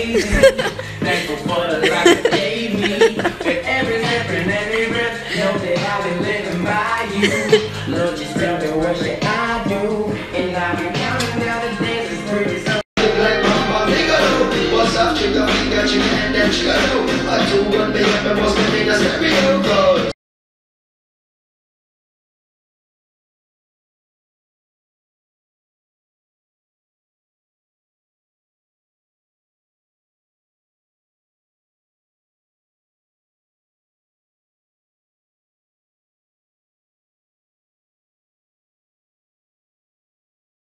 amazing. Thankful for the life it gave me. With every step and every breath, know that I've been living by you. Lord, just tell me what should I do. And I've been counting down the days, it's pretty so. Like mama, nigga, what's up, chica? Got your hand down, chica. I do what they thing, and what's the thing that's every over.